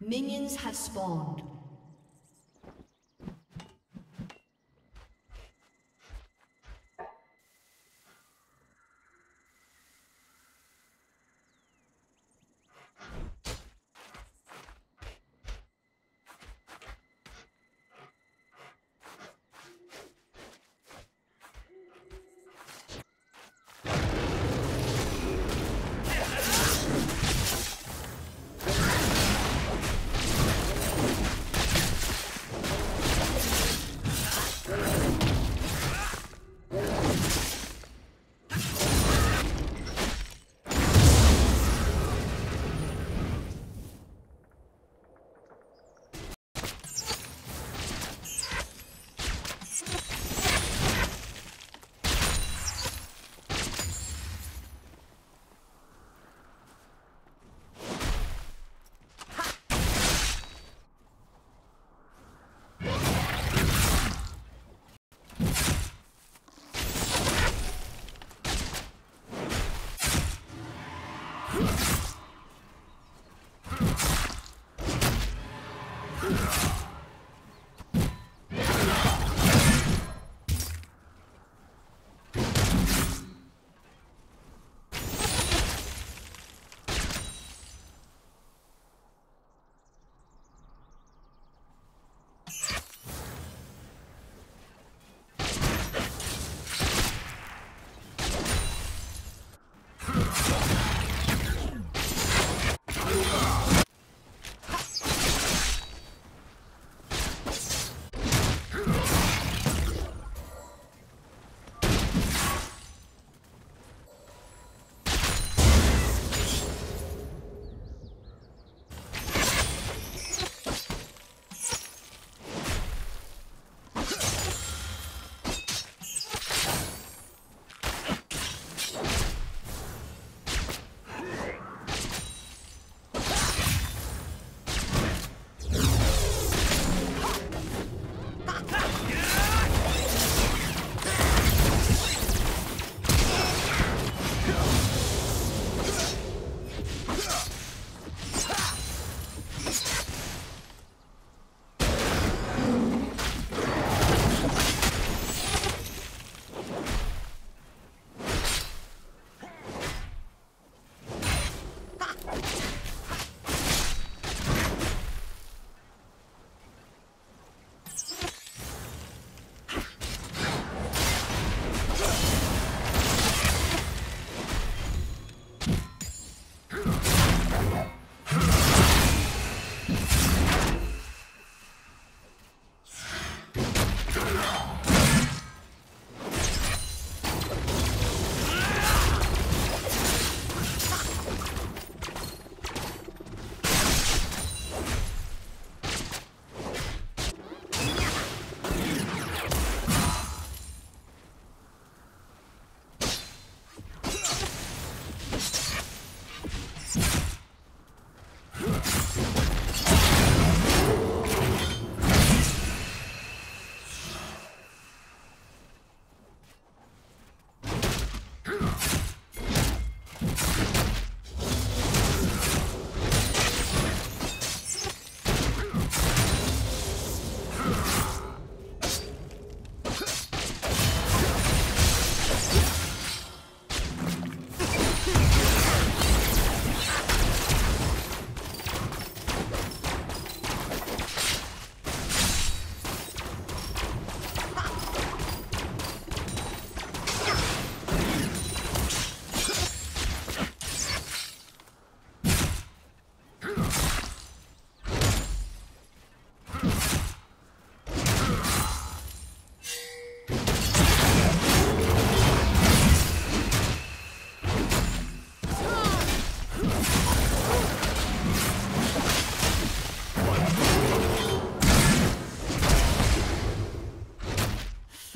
Minions have spawned.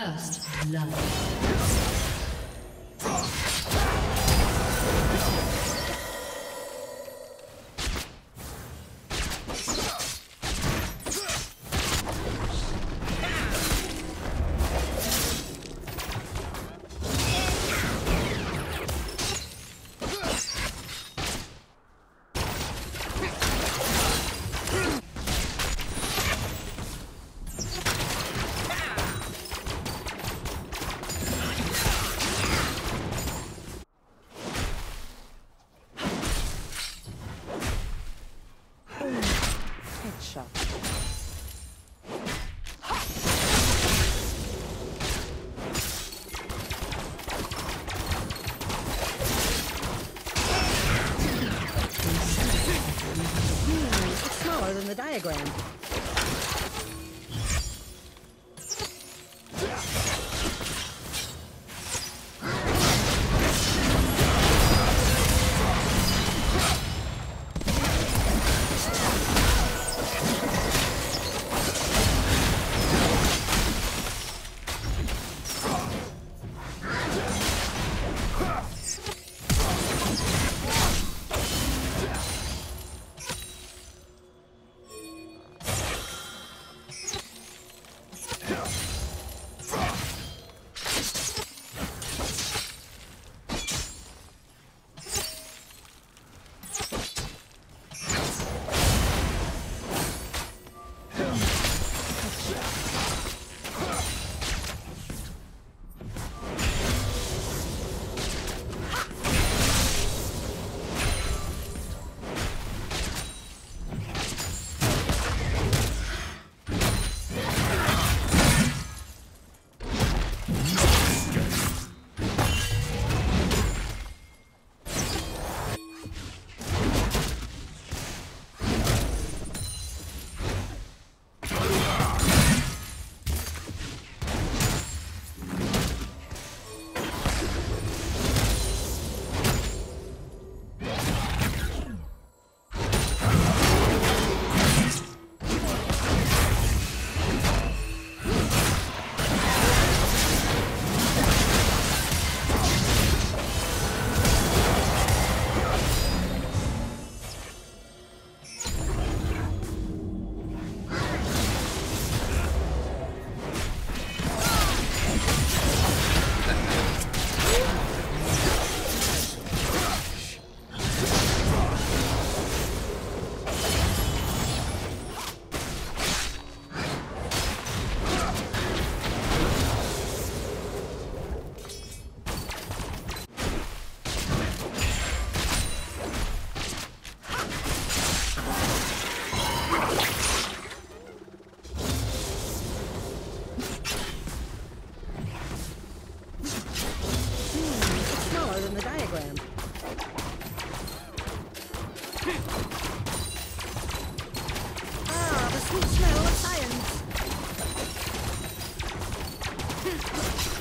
First blood. Hmm, Let's go.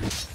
you